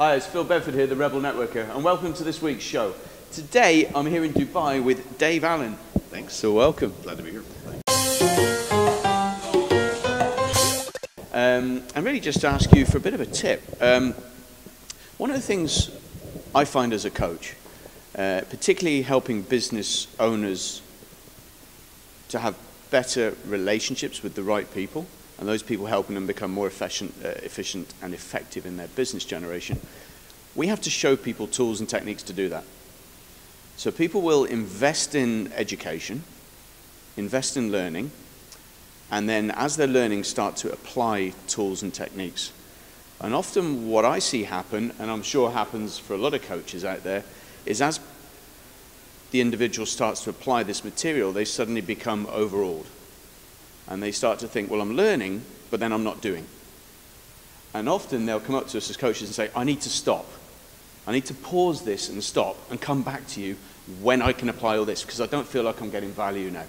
it's Phil Bedford here, the Rebel Networker, and welcome to this week's show. Today, I'm here in Dubai with Dave Allen. Thanks. So, welcome. Glad to be here. Um, and really just to ask you for a bit of a tip. Um, one of the things I find as a coach, uh, particularly helping business owners to have better relationships with the right people, and those people helping them become more efficient, uh, efficient and effective in their business generation, we have to show people tools and techniques to do that. So people will invest in education, invest in learning, and then as they're learning, start to apply tools and techniques. And often what I see happen, and I'm sure happens for a lot of coaches out there, is as the individual starts to apply this material, they suddenly become overawed. And they start to think, well, I'm learning, but then I'm not doing. And often they'll come up to us as coaches and say, I need to stop. I need to pause this and stop and come back to you when I can apply all this because I don't feel like I'm getting value now.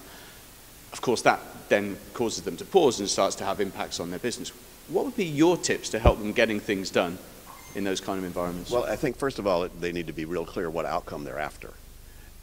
Of course, that then causes them to pause and starts to have impacts on their business. What would be your tips to help them getting things done in those kind of environments? Well, I think first of all, they need to be real clear what outcome they're after.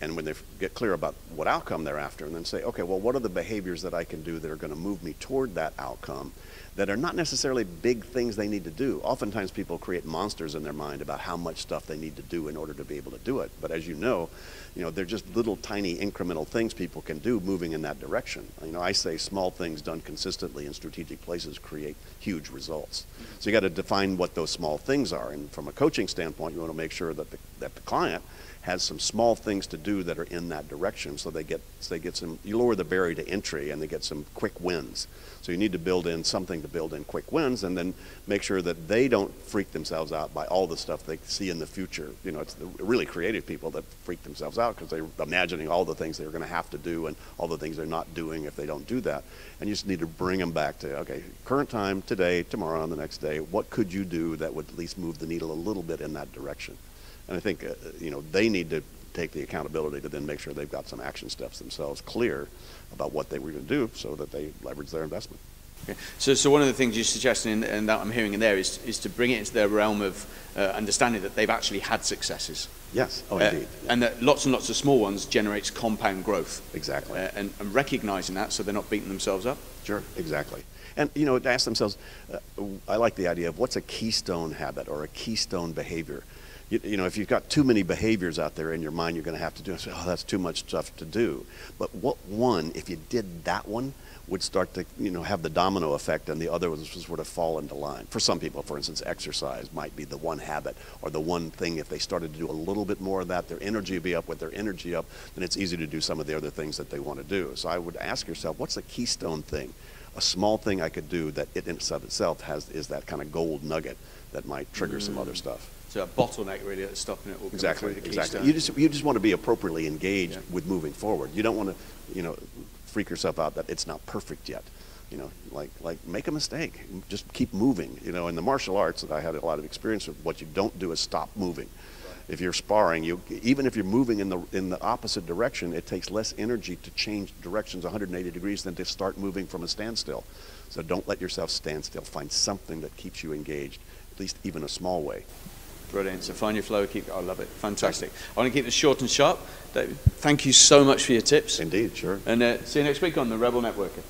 And when they get clear about what outcome they're after, and then say, okay, well, what are the behaviors that I can do that are going to move me toward that outcome that are not necessarily big things they need to do? Oftentimes people create monsters in their mind about how much stuff they need to do in order to be able to do it. But as you know, you know, they're just little tiny incremental things people can do moving in that direction. You know, I say small things done consistently in strategic places create huge results. So you got to define what those small things are. And from a coaching standpoint, you want to make sure that the, that the client has some small things to do that are in that direction so they get so they get some you lower the barrier to entry and they get some quick wins so you need to build in something to build in quick wins and then make sure that they don't freak themselves out by all the stuff they see in the future. You know it's the really creative people that freak themselves out because they're imagining all the things they're going to have to do and all the things they're not doing if they don't do that. And you just need to bring them back to okay current time today tomorrow and the next day what could you do that would at least move the needle a little bit in that direction? And I think, uh, you know, they need to take the accountability to then make sure they've got some action steps themselves clear about what they were going to do so that they leverage their investment. Okay. So, so one of the things you're suggesting, and that I'm hearing in there, is, is to bring it into their realm of uh, understanding that they've actually had successes. Yes, oh, Uh, indeed. and that lots and lots of small ones generates compound growth. Exactly. Uh, and, and recognizing that so they're not beating themselves up. Sure, exactly. And, you know, to ask themselves, uh, I like the idea of what's a keystone habit or a keystone behavior? You, you, know, if you've got too many behaviors out there in your mind, you're going to have to do. Say, oh, that's too much stuff to do. But what one, if you did that one, would start to, you know, have the domino effect, and the other ones would sort of fall into line. For some people, for instance, exercise might be the one habit or the one thing. If they started to do a little bit more of that, their energy would be up. With their energy up, then it's easy to do some of the other things that they want to do. So I would ask yourself, what's the keystone thing? A small thing I could do that it in itself has is that kind of gold nugget that might trigger mm. some other stuff. So a bottleneck really that's stopping it. Will exactly. Exactly. You just you just want to be appropriately engaged yeah. with moving forward. You don't want to, you know, freak yourself out that it's not perfect yet. You know, like like make a mistake. Just keep moving. You know, in the martial arts that I had a lot of experience with, what you don't do is stop moving. If you're sparring, you even if you're moving in the in the opposite direction, it takes less energy to change directions 180 degrees than to start moving from a standstill. So don't let yourself stand still. Find something that keeps you engaged, at least even a small way. Brilliant. So find your flow, keep. I love it. Fantastic. I want to keep this short and sharp. David, thank you so much for your tips. Indeed, sure. And uh, see you next week on the Rebel Networker.